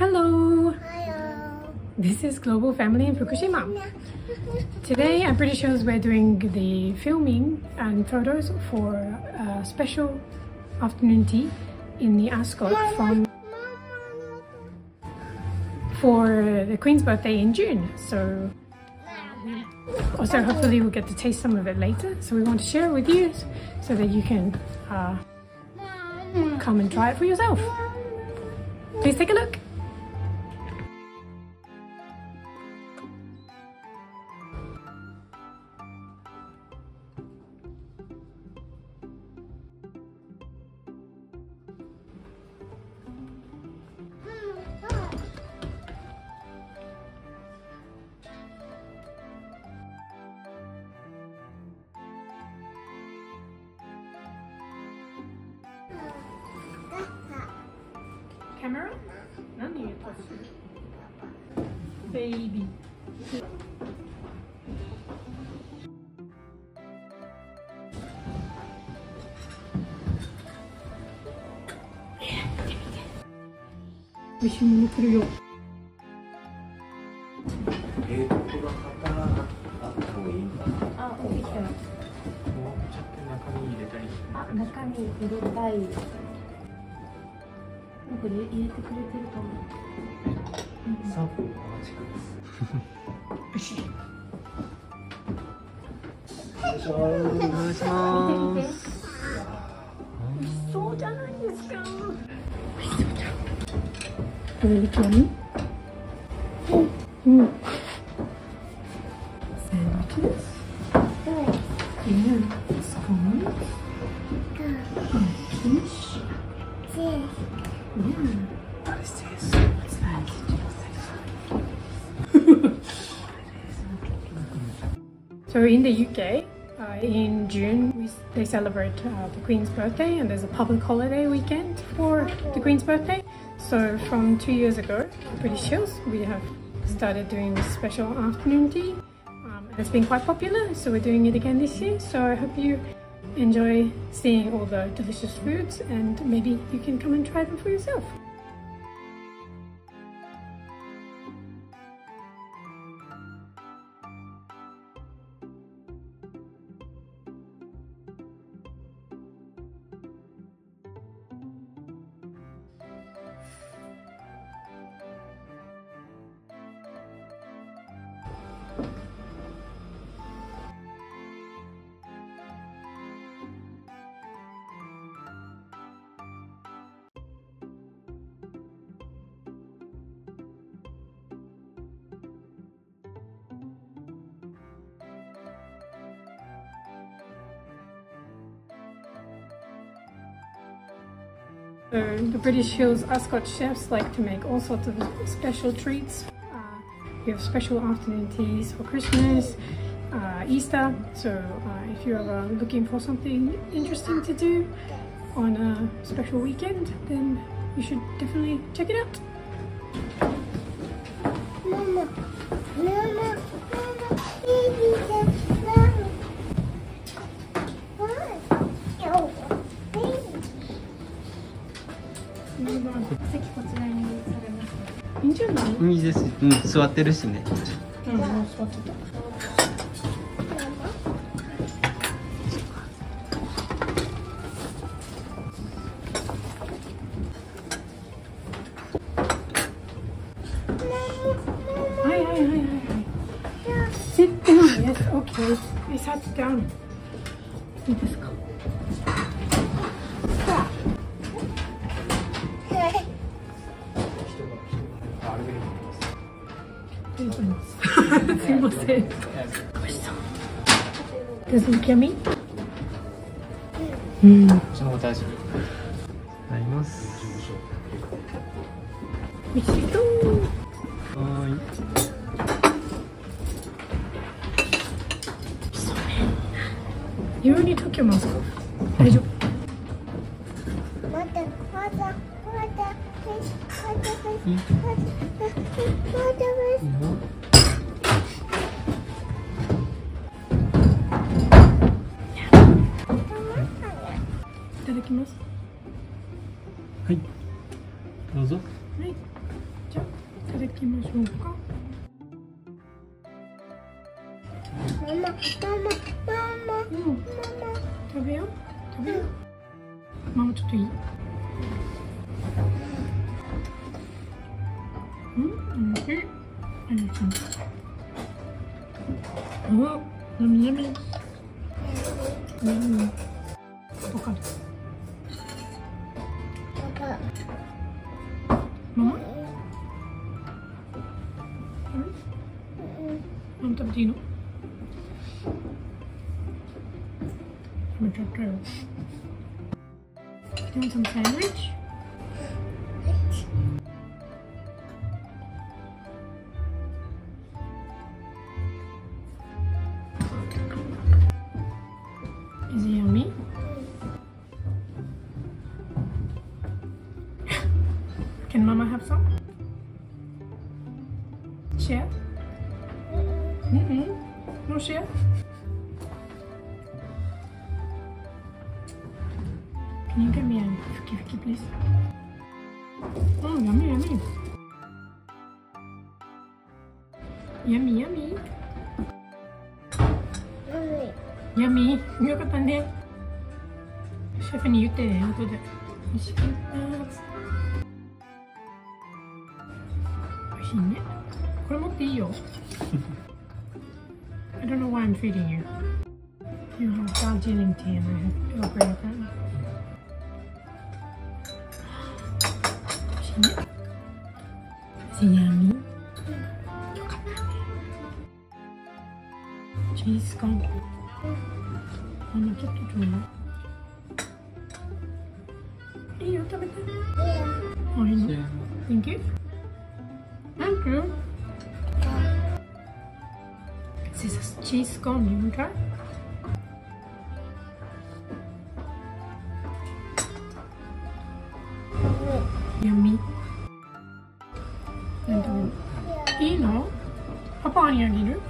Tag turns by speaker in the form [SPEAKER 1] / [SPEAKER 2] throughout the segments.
[SPEAKER 1] Hello!
[SPEAKER 2] Hello.
[SPEAKER 1] This is Global Family in Fukushima. Today I'm pretty sure we're doing the filming and photos for a special afternoon tea in the Ascot room for the Queen's birthday in June. So also hopefully we'll get to taste some of it later. So we want to share it with you so that you can uh, come and try it for yourself. Please take a look. Camera? 何言ったベイビー。一緒に来るよ。
[SPEAKER 3] えーと、ここが型あった方がいいんだな。
[SPEAKER 1] あ、できた。
[SPEAKER 3] もう。ちょっと中身入れたり
[SPEAKER 2] あ、中身入れたい。なんか入れてくれてると思
[SPEAKER 3] う。三分同じくです。お願いしま。お願いします。
[SPEAKER 1] しそうじゃないですか。美味しそうじ。うん。うん。
[SPEAKER 3] せーの、
[SPEAKER 1] うん。So in the UK, uh, in June, we, they celebrate uh, the Queen's birthday, and there's a public holiday weekend for the Queen's birthday. So from two years ago, British Hills, we have started doing this special afternoon tea. Um, and it's been quite popular, so we're doing it again this year. So I hope you enjoy seeing all the delicious foods, and maybe you can come and try them for yourself. The British Hills Ascot chefs like to make all sorts of special treats. Uh, we have special afternoon teas for Christmas, uh, Easter. So uh, if you're looking for something interesting to do on a special weekend, then you should definitely check it out.
[SPEAKER 3] 海ですうん座ってるしね
[SPEAKER 1] うん座ってた sit down. Yes, okay. Sit down. いいですか？this. Does it look yummy?
[SPEAKER 3] Mm. なります。
[SPEAKER 1] 美味しそう。
[SPEAKER 3] はい。
[SPEAKER 1] You already took your mask off. 大丈夫。
[SPEAKER 3] はい。どうぞ。
[SPEAKER 1] はい。じきましょうか。
[SPEAKER 2] ママママママ。
[SPEAKER 1] うん。
[SPEAKER 2] マ
[SPEAKER 1] 食べよう。食べよう。ママちょっといい？うんおいしい。ありがとう。おやみやみうん。わか Tarantino. Metro Trail. Do you want some sandwich? Is it yummy? Can mama have some? No share? Can you get me a fuki fuki, please? Oh, yummy, yummy. Yummy, yummy.
[SPEAKER 2] マミ
[SPEAKER 1] Yummy. よかったね。シェフに言ってね、後で。美味しかった。美味しいね。これ持っていいよ。don't know why I'm feeding you. You have dog tea and I have to go with that. It's yummy. Cheese gone. I'm gonna get you to have it? Thank you. Thank you. cheese gone. you want try? Yummy. And, um, you know, a onion, you know?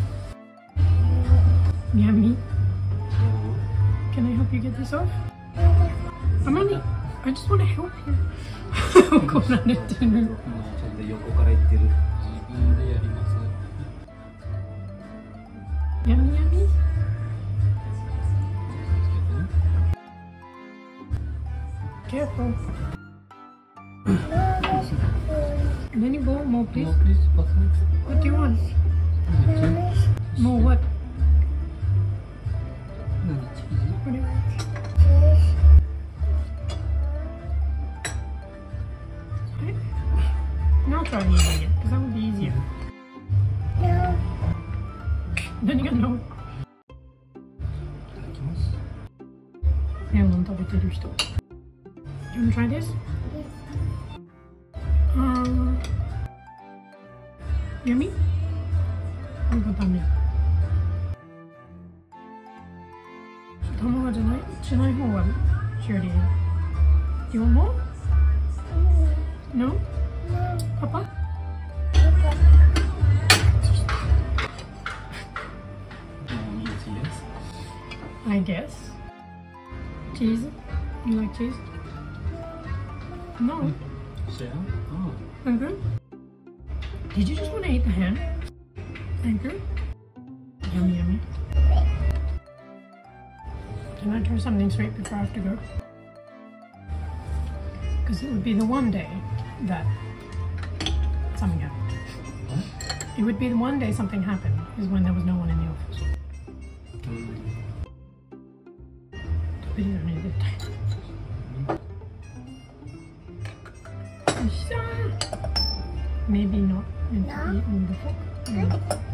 [SPEAKER 1] Yummy. Can I help you get this off? Amani, I just want to help you. 怒られてる。
[SPEAKER 3] 今ちょっと横から言ってる。自分でやります。
[SPEAKER 1] Yummy, yummy. Careful. And then you go more, please.
[SPEAKER 3] More please, what's next?
[SPEAKER 1] What do you want?
[SPEAKER 3] 何
[SPEAKER 1] More what?
[SPEAKER 3] チーズ
[SPEAKER 1] What do you want? Okay. Now try eating it, because that would be easier. Then you know.
[SPEAKER 3] いただきます。
[SPEAKER 1] メロン食べてる人。You wanna try this? Um, yummy? これがダメ。 ゃないしない方がしおり。You want more? No? Papa?
[SPEAKER 3] No need yes.
[SPEAKER 1] I guess. Cheese? You like cheese? No.
[SPEAKER 3] Share? Oh.
[SPEAKER 1] Thank you. Did you just want to eat the ham? Thank you. Yummy, yummy. Can I try something sweet before I have to go? Because it would be the one day that something happened. What? It would be the one day something happened, is when there was no one in the office. Hmm. Hmm. Maybe not meant to be eaten before. Hmm.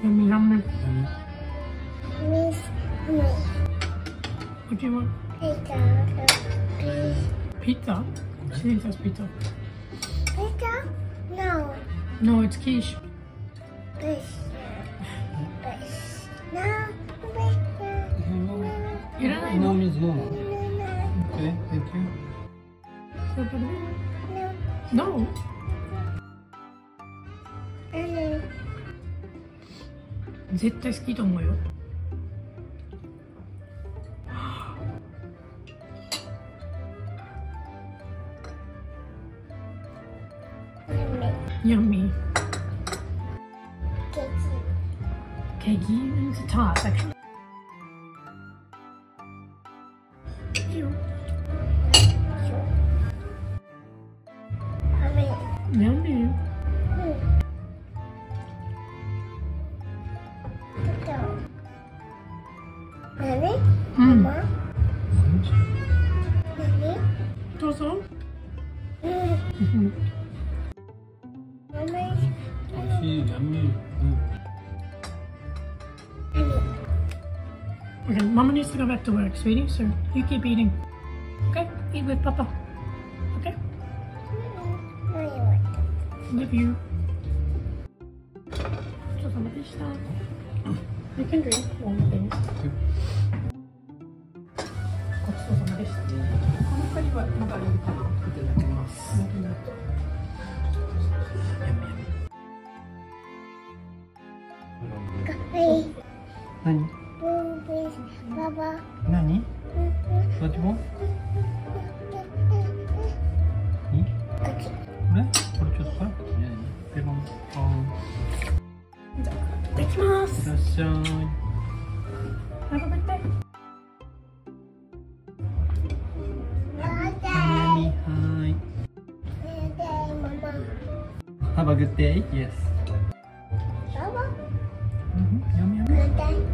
[SPEAKER 1] Yummy, yummy. yummy. What do you want?
[SPEAKER 2] Pizza.
[SPEAKER 1] Pizza? Okay. She thinks that's pizza.
[SPEAKER 2] Pizza? No.
[SPEAKER 1] No, it's quiche.
[SPEAKER 2] Quiche. No.
[SPEAKER 1] You don't
[SPEAKER 3] no means no. Okay, thank you.
[SPEAKER 2] No.
[SPEAKER 1] No.
[SPEAKER 2] No.
[SPEAKER 1] 絶対好きと思うよ。
[SPEAKER 2] No.
[SPEAKER 1] Yummy.
[SPEAKER 2] Kitty.
[SPEAKER 1] Cakey. It's a tart, actually. Okay, Mama needs to go back to work, sweetie, so you keep eating. Okay, eat with Papa. Okay? Love you. So some of this stuff. You can drink one
[SPEAKER 3] of these.
[SPEAKER 2] Hey.
[SPEAKER 3] 何
[SPEAKER 2] please, Baba.
[SPEAKER 3] Nani? What you want? これこれちょっとさ、ペロン
[SPEAKER 1] ポン。できます。
[SPEAKER 3] いらっしゃい。お腹いっぱい。Have a good day. Yes.
[SPEAKER 2] Baba.
[SPEAKER 3] Mm -hmm. Yum yum.
[SPEAKER 2] Good day.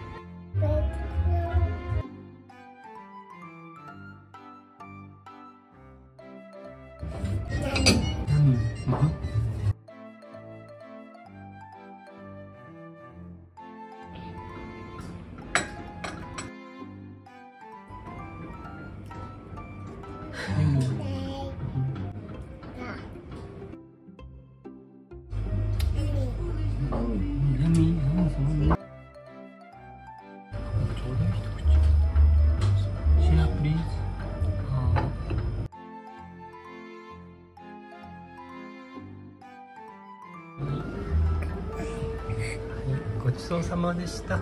[SPEAKER 3] そうさまでした。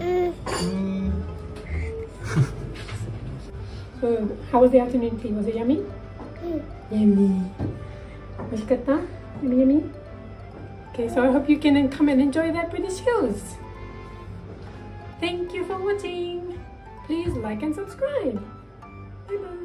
[SPEAKER 2] Mm.
[SPEAKER 3] うん。
[SPEAKER 1] So, how was the afternoon tea? Was it yummy?
[SPEAKER 2] Mm.
[SPEAKER 1] Yummy. 美味しかった Yummy, yummy. Okay, so I hope you can come and enjoy that British Hills. Thank you for watching. Please like and subscribe. Bye bye.